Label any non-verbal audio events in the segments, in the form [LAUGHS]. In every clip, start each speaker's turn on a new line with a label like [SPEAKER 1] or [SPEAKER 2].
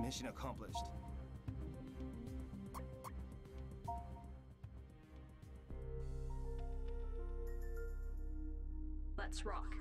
[SPEAKER 1] Mission accomplished.
[SPEAKER 2] Let's rock.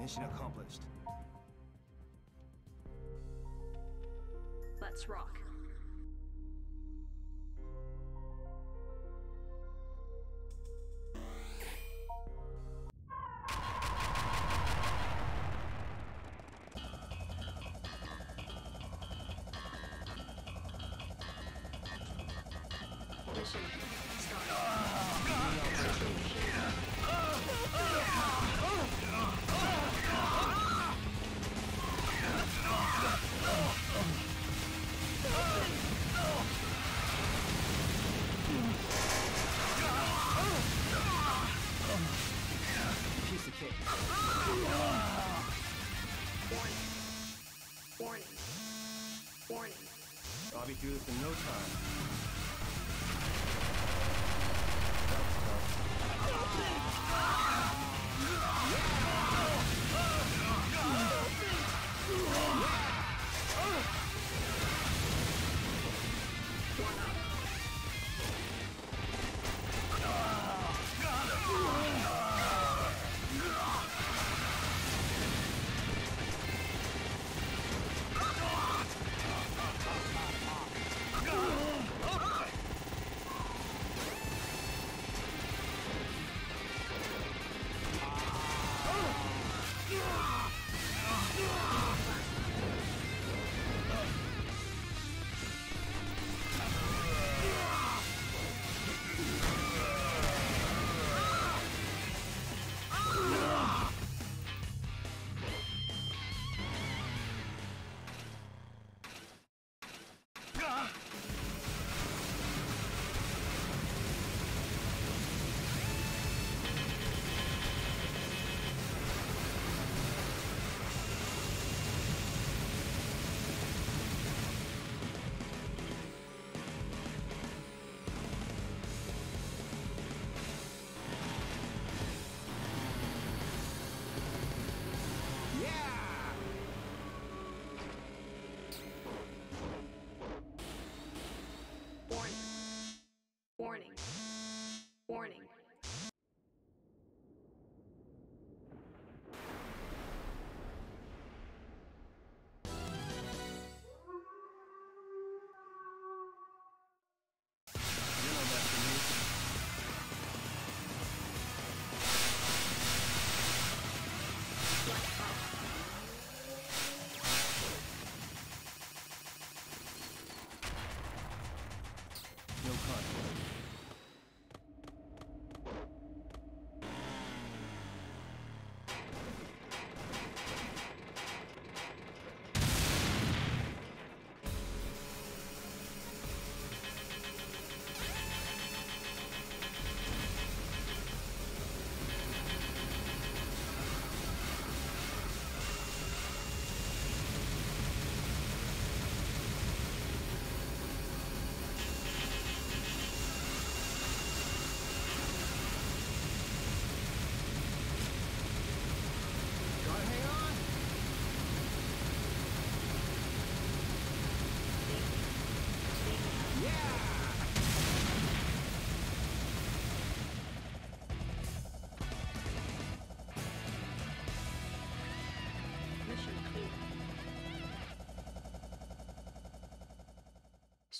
[SPEAKER 2] Mission
[SPEAKER 1] accomplished.
[SPEAKER 2] Let's rock.
[SPEAKER 1] do this in no time.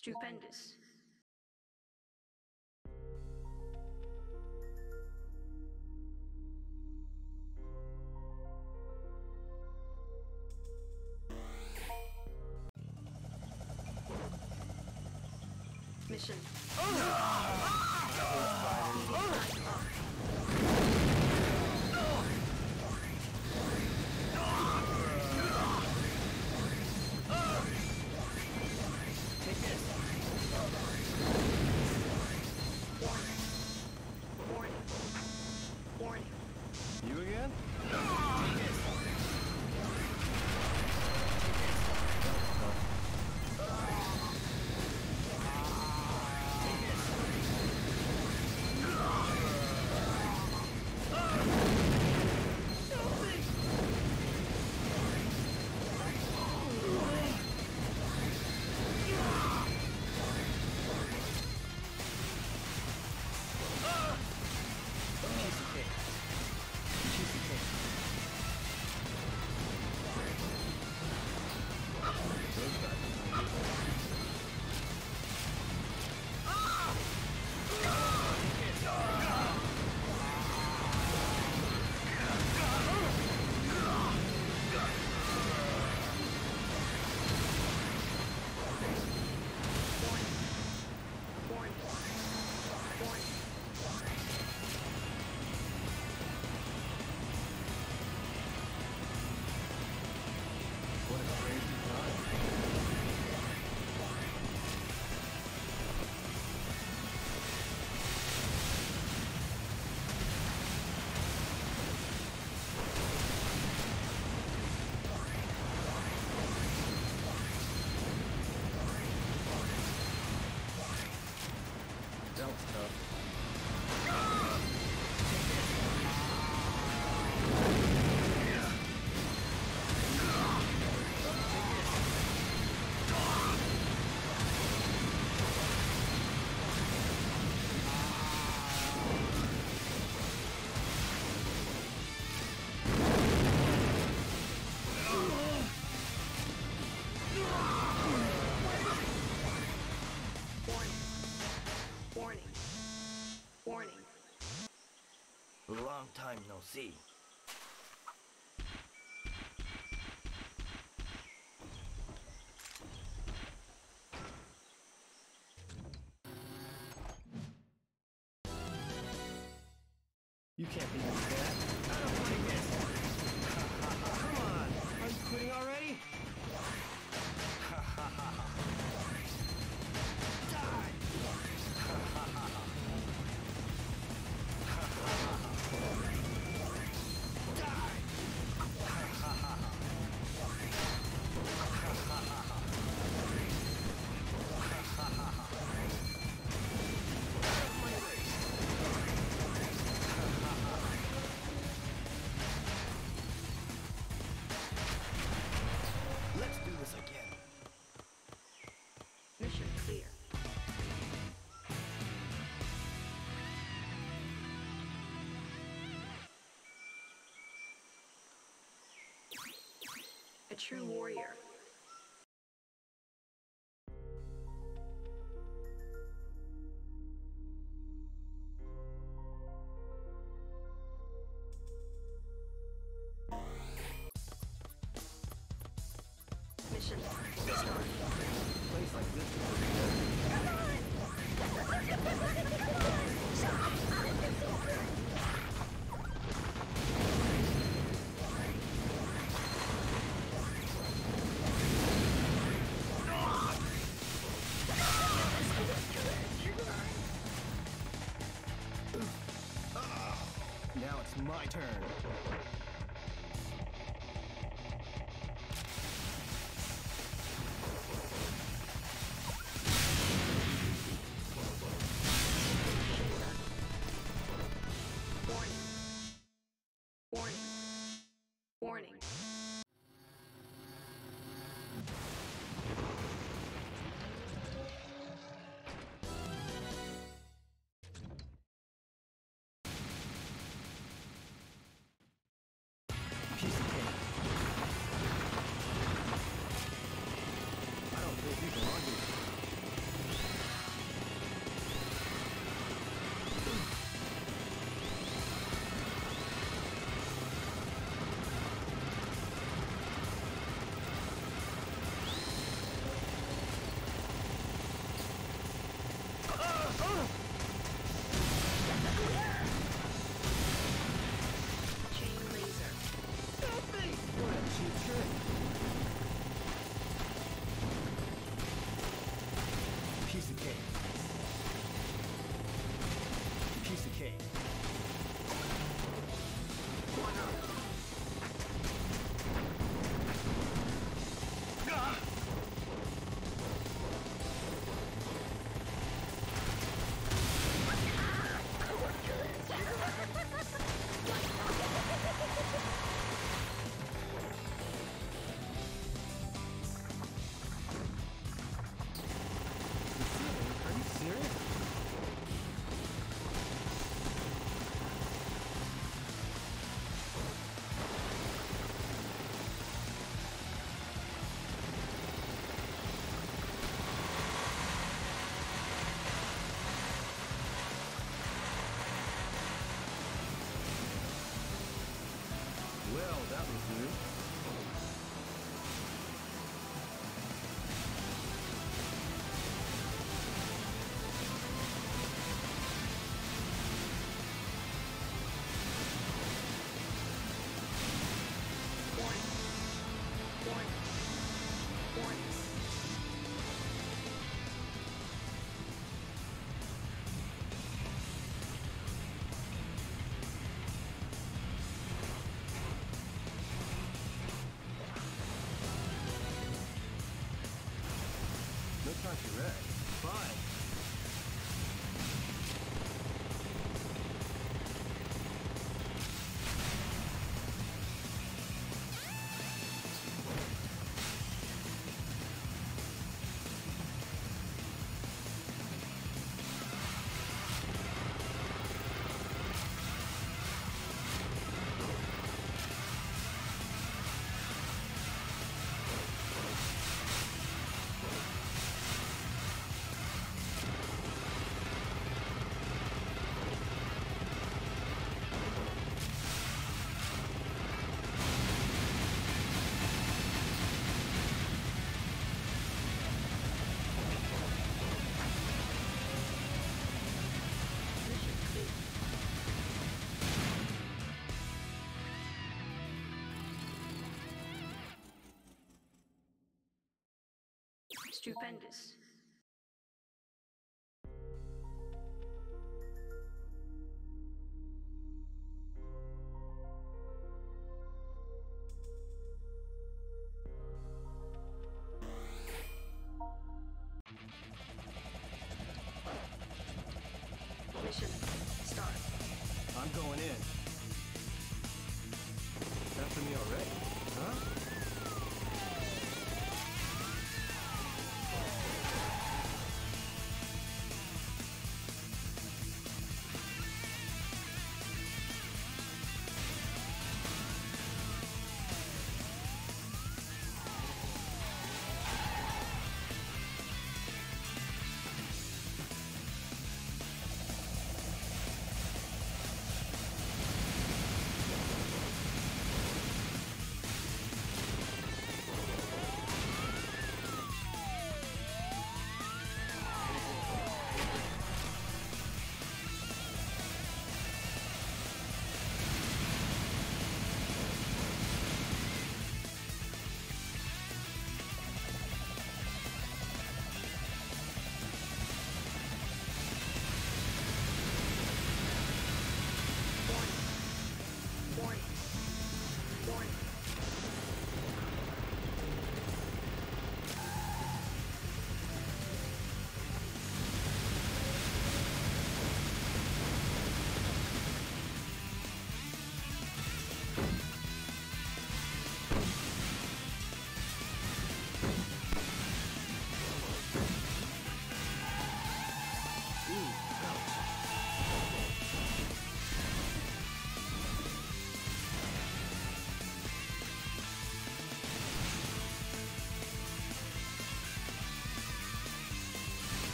[SPEAKER 2] Stupendous. You can't be doing that. I don't like this. Come on. Are you quitting already?
[SPEAKER 1] Ha ha ha. true warrior.
[SPEAKER 2] my turn.
[SPEAKER 1] Stupendous.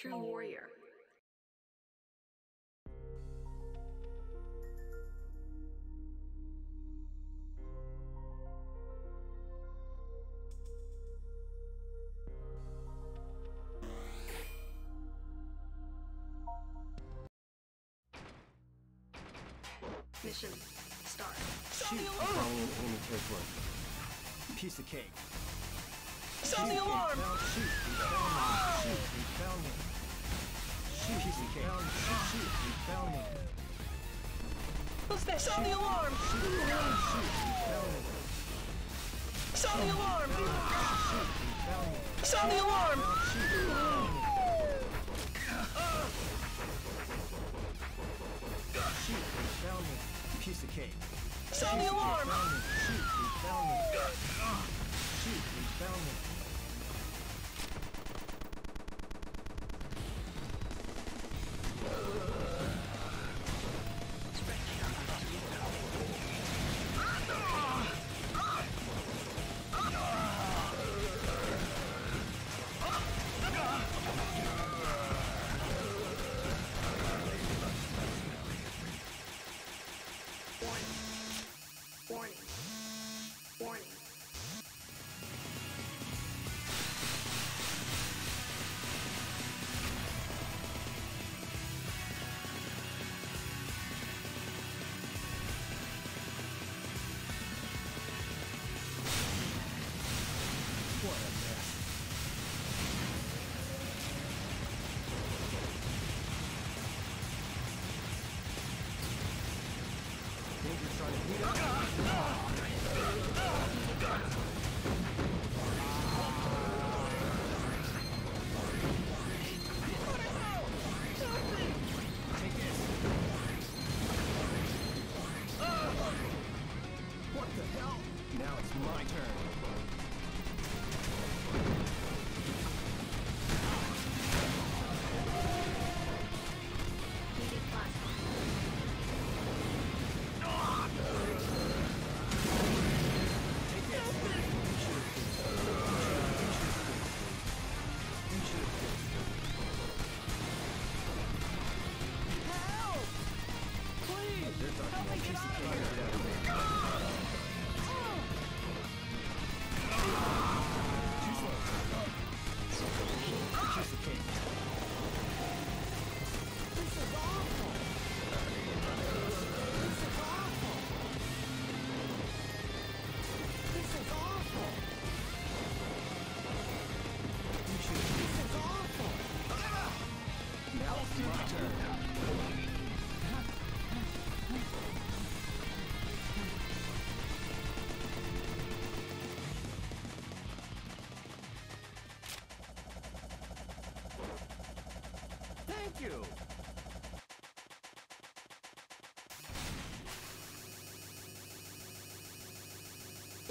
[SPEAKER 2] True warrior. Mission start.
[SPEAKER 1] Shoot! If only, oh. oh, only take one. Piece of cake.
[SPEAKER 3] Sound the
[SPEAKER 1] Piece of cake.
[SPEAKER 3] alarm!
[SPEAKER 1] Found- Shoot!
[SPEAKER 3] Sound the alarm! Sound the alarm! Sound the alarm!
[SPEAKER 1] Shoot! Piece of cake.
[SPEAKER 3] Sound the alarm!
[SPEAKER 1] Shoot! We found him. Shoot! We found him.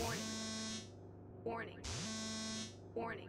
[SPEAKER 2] Warning. Warning. Warning.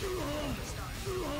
[SPEAKER 4] Mission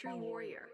[SPEAKER 4] true warrior.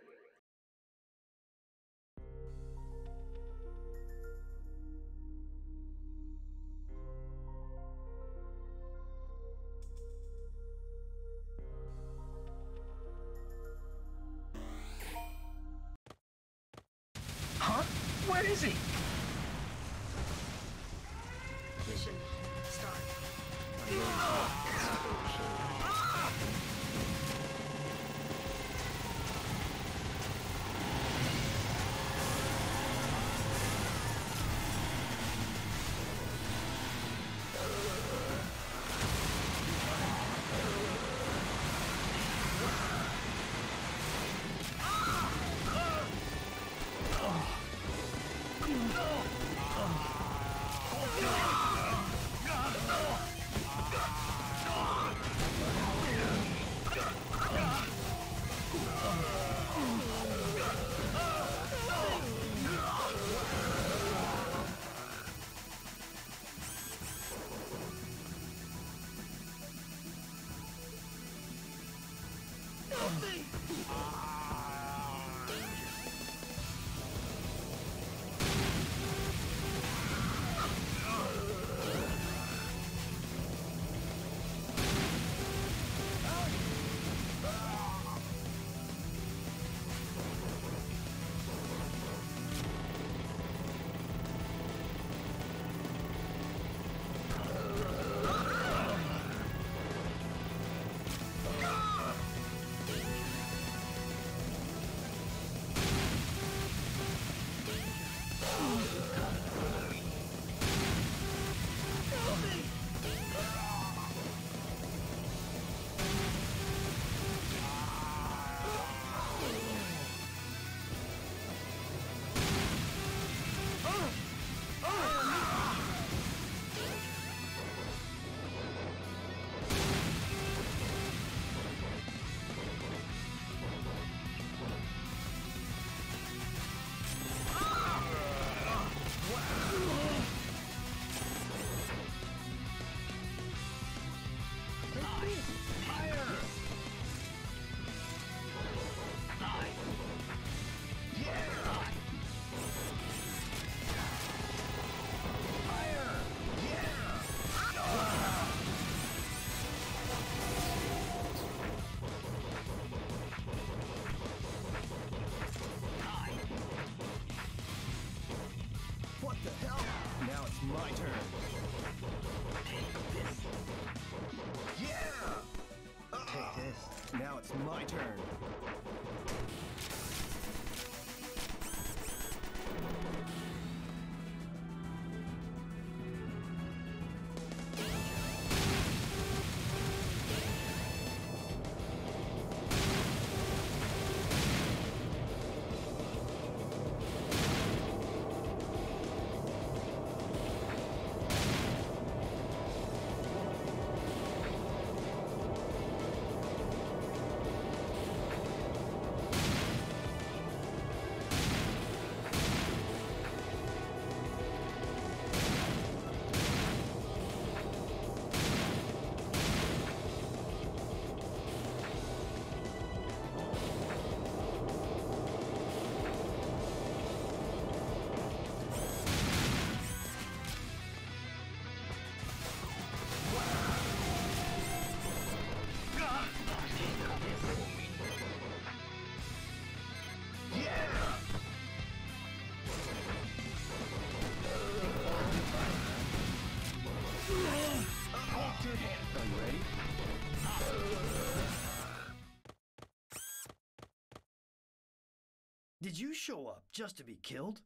[SPEAKER 5] Did you show up just to be killed?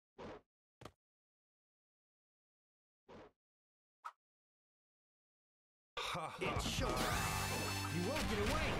[SPEAKER 5] It's showtime!
[SPEAKER 1] You won't get away!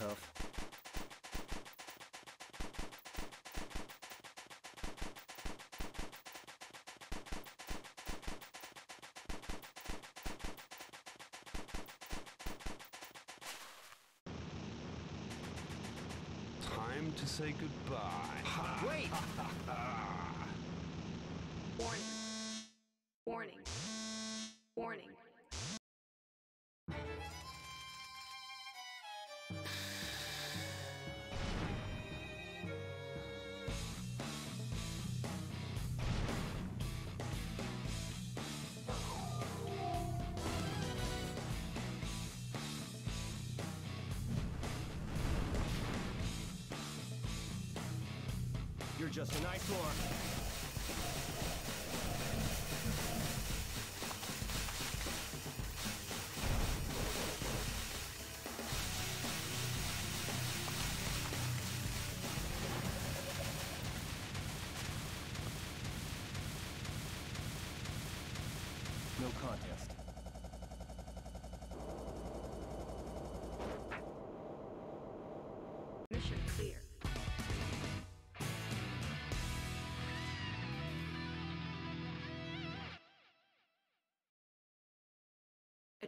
[SPEAKER 1] Tough.
[SPEAKER 6] Time to say goodbye.
[SPEAKER 1] Wait! [LAUGHS]
[SPEAKER 2] Warning. Warning.
[SPEAKER 1] Just an eyesore.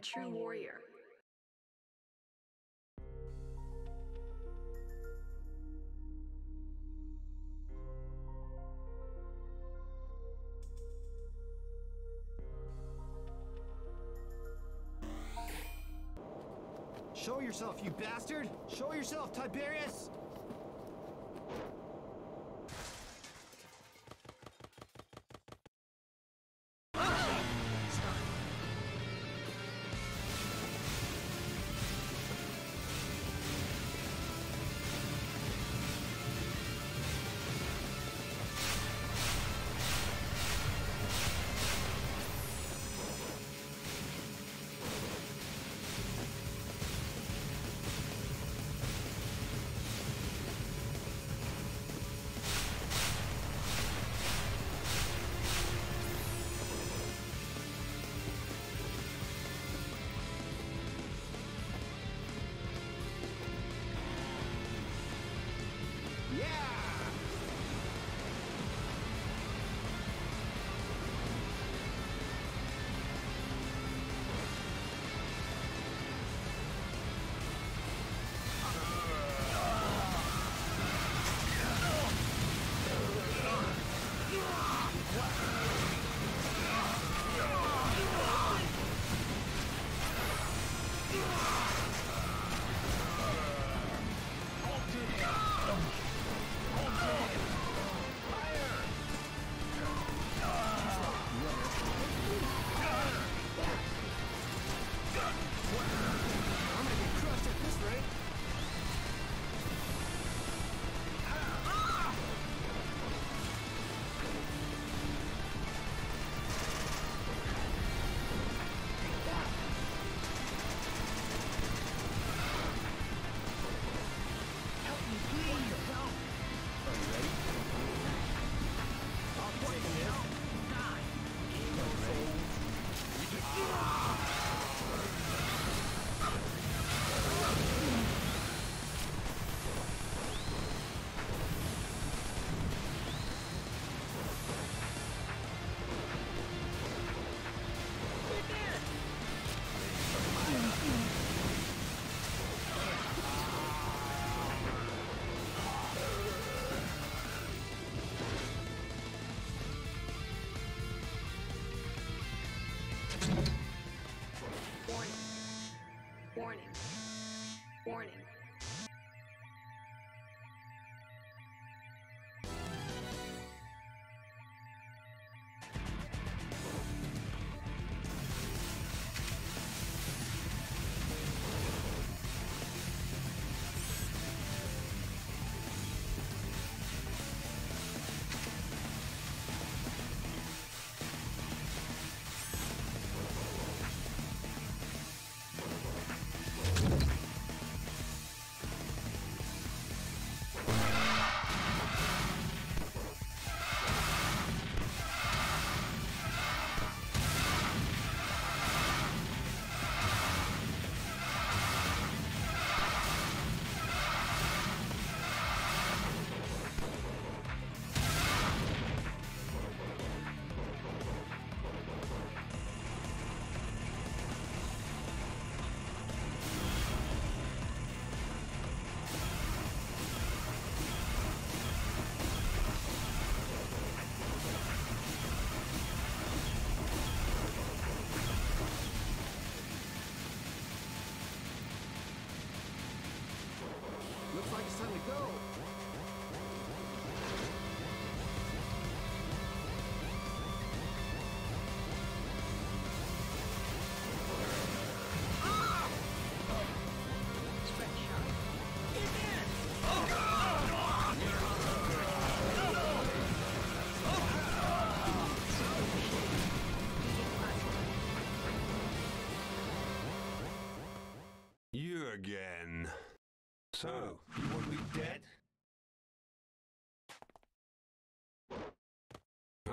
[SPEAKER 2] True warrior.
[SPEAKER 1] Show yourself, you bastard! Show yourself, Tiberius!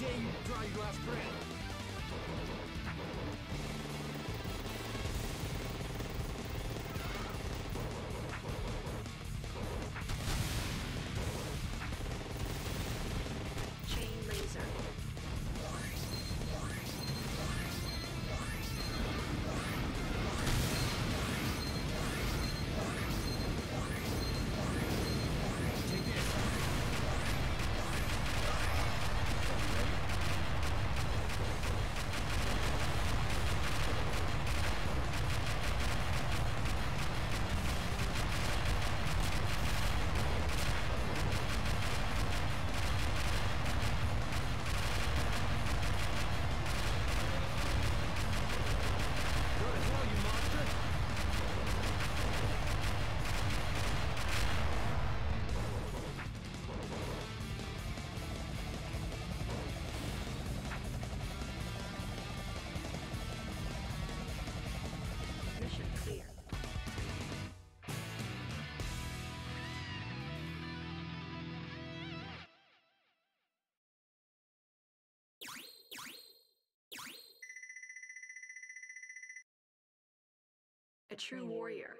[SPEAKER 1] Today you draw your last breath.
[SPEAKER 2] True warrior.